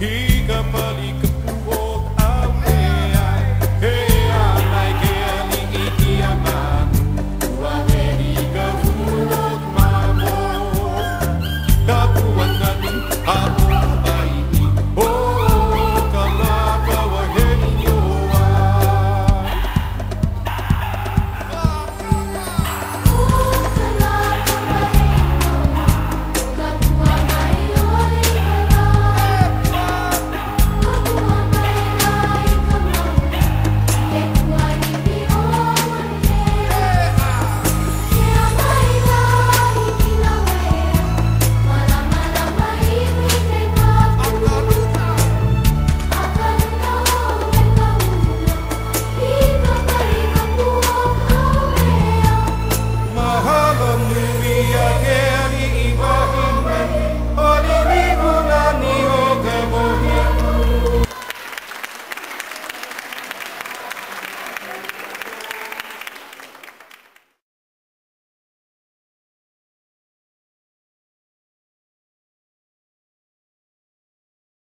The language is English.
He got believe.